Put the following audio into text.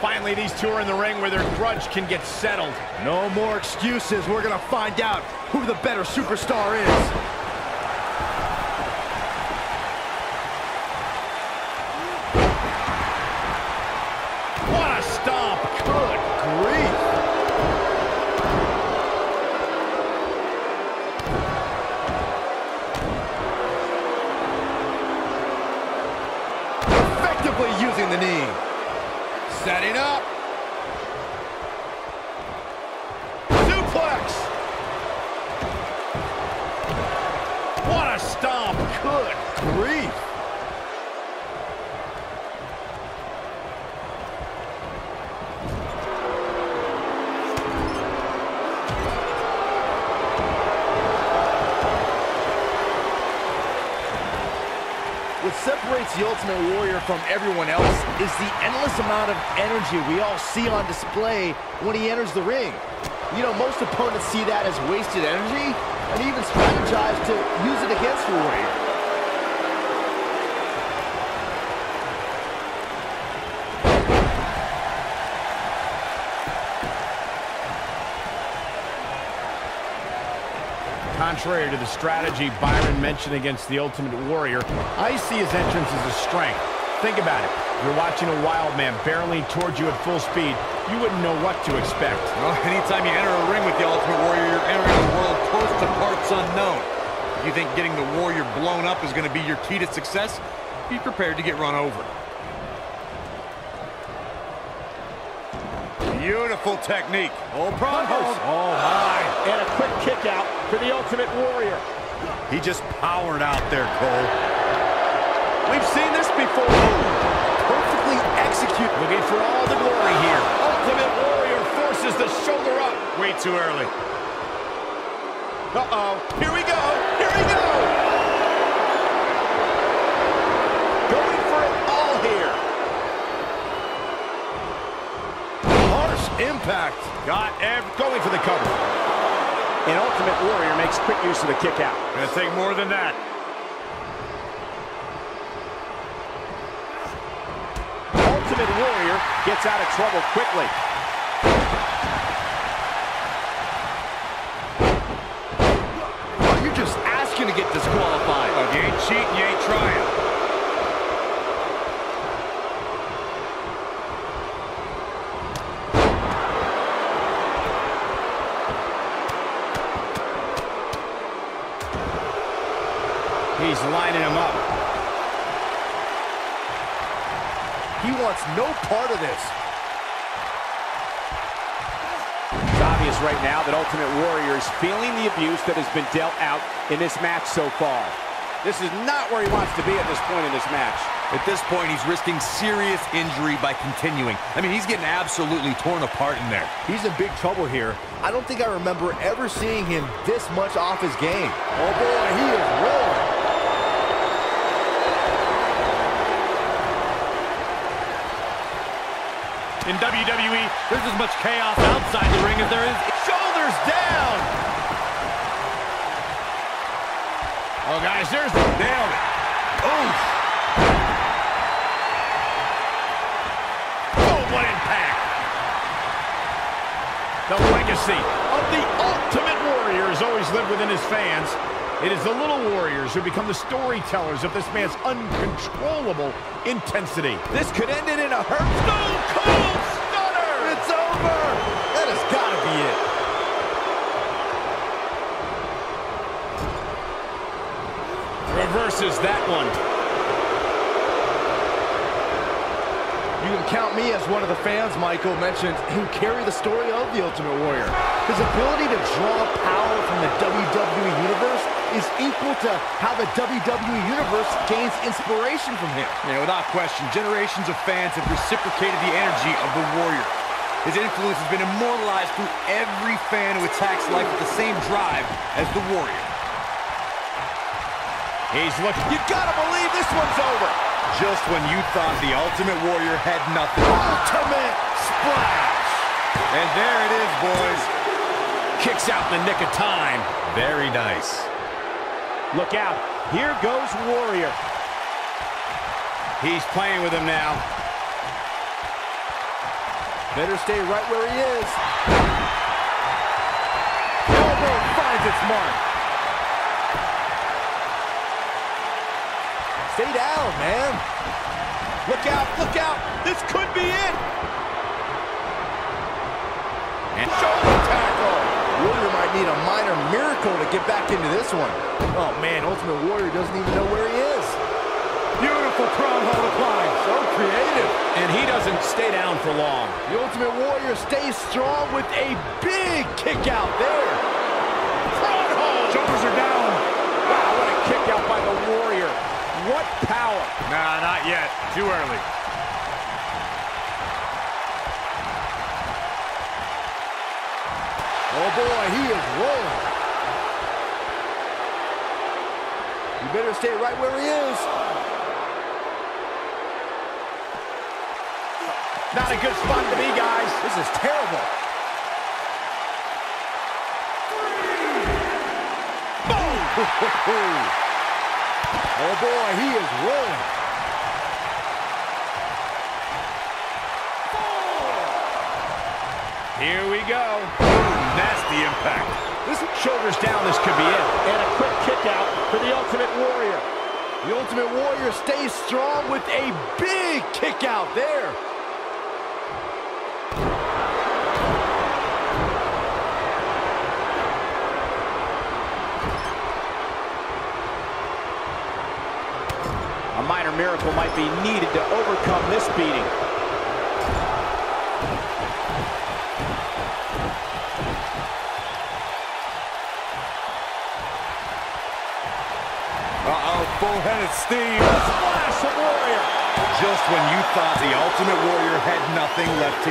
Finally, these two are in the ring where their grudge can get settled. No more excuses. We're going to find out who the better superstar is. Separates the Ultimate Warrior from everyone else is the endless amount of energy we all see on display when he enters the ring. You know, most opponents see that as wasted energy and even strategize to use it against Warrior. Contrary to the strategy Byron mentioned against the Ultimate Warrior, I see his entrance as a strength. Think about it. You're watching a wild man barreling towards you at full speed. You wouldn't know what to expect. Well, anytime you enter a ring with the Ultimate Warrior, you're entering a world close to parts unknown. If you think getting the Warrior blown up is going to be your key to success, be prepared to get run over. Beautiful technique. Oh, Broncos. Oh, my. And a quick kick out for the Ultimate Warrior. He just powered out there, Cole. We've seen this before. Perfectly executed. Looking for all the glory here. Ultimate Warrior forces the shoulder up. Way too early. Uh-oh. Here we go. Here we go. Going for it all here. Harsh impact. Got ev going for the cover. An Ultimate Warrior makes quick use of the kick out. Gonna take more than that. Ultimate Warrior gets out of trouble quickly. Oh, you're just asking to get disqualified. If you ain't cheating, you ain't trying. He's lining him up. He wants no part of this. It's obvious right now that Ultimate Warrior is feeling the abuse that has been dealt out in this match so far. This is not where he wants to be at this point in this match. At this point, he's risking serious injury by continuing. I mean, he's getting absolutely torn apart in there. He's in big trouble here. I don't think I remember ever seeing him this much off his game. Oh boy, he is rolling. In WWE, there's as much chaos outside the ring as there is. Shoulders down. Oh, guys, there's the it. Oof. Oh, what impact. The legacy of the Ultimate Warrior has always lived within his fans. It is the Little Warriors who become the storytellers of this man's uncontrollable intensity. This could end it in a hurt. Stone Cold Stunner! It's over. That has got to be it. Reverses that one. You can count me as one of the fans Michael mentioned who carry the story of the Ultimate Warrior. His ability to draw power from the to how the WWE Universe gains inspiration from him. Yeah, without question, generations of fans have reciprocated the energy of the Warrior. His influence has been immortalized through every fan who attacks life with the same drive as the Warrior. He's looking. You gotta believe this one's over. Just when you thought the Ultimate Warrior had nothing. Ultimate splash. And there it is, boys. Kicks out in the nick of time. Very nice. Look out. Here goes Warrior. He's playing with him now. Better stay right where he is. Elbow finds its mark. Stay down, man. Look out, look out. This could be it. And shoulder tackle. Warrior might need a to get back into this one. Oh, man, Ultimate Warrior doesn't even know where he is. Beautiful crown hold climb. So creative. And he doesn't stay down for long. The Ultimate Warrior stays strong with a big kick out there. Front hold. Shoulders are down. Wow, what a kick out by the Warrior. What power. Nah, not yet. Too early. Oh boy, he is rolling. You better stay right where he is. Not a good spot to be, guys. This is terrible. Boom! oh boy, he is rolling. Here we go. Nasty impact. Shoulders down. This could be it. And a quick kick out for the Ultimate Warrior. The Ultimate Warrior stays strong with a big kick out there. A minor miracle might be needed to overcome this beating. Full-headed steam. Splash of Warrior. Just when you thought the Ultimate Warrior had nothing left to